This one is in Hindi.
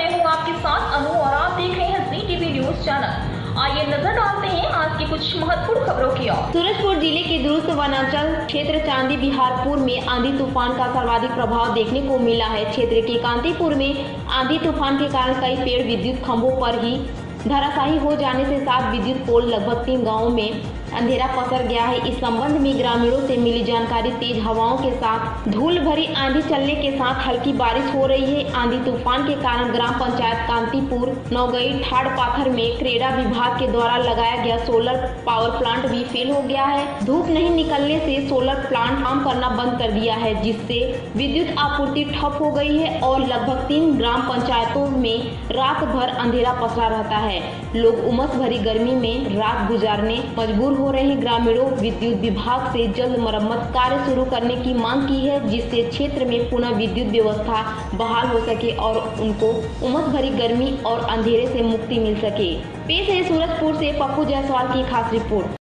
मैं हूँ आपके साथ अनु और आप देख रहे हैं जी टीवी न्यूज़ चैनल आइए नज़र डालते हैं आज की कुछ महत्वपूर्ण खबरों की ओर। सूरजपुर ज़िले के दुरुस्त वनांचल क्षेत्र चांदी बिहारपुर में आंधी तूफ़ान का सर्वाधिक प्रभाव देखने को मिला है। क्षेत्र के कांतिपुर में आंधी तूफ़ान के कारण कई पेड़ विद्युत खम्भों पर ही धराशायी हो जाने से सात विद्युत पोल लगभग तीन गाँवों में अंधेरा पसर गया है। इस संबंध में ग्रामीणों से मिली जानकारी, तेज हवाओं के साथ धूल भरी आंधी चलने के साथ हल्की बारिश हो रही है। आंधी तूफ़ान के कारण ग्राम पंचायत कांतीपुर, नौगई, ठाड़ पाथर में क्रीड़ा विभाग के द्वारा लगाया गया सोलर पावर प्लांट भी फेल हो गया है। धूप नहीं निकलने से सोलर प्लांट काम करना बंद कर दिया है, जिससे विद्युत आपूर्ति ठप हो गई है और लगभग तीन ग्राम पंचायतों में रात भर अंधेरा पसरा रहता है। लोग उमस भरी गर्मी में रात गुजारने मजबूर हो रहे ग्रामीणों, विद्युत विभाग से जल्द मरम्मत कार्य शुरू करने की मांग की है, जिससे क्षेत्र में पुनः विद्युत व्यवस्था बहाल हो सके और उनको उमस भरी गर्मी और अंधेरे से मुक्ति मिल सके। पेश है सूरजपुर से पप्पू जायसवाल की खास रिपोर्ट।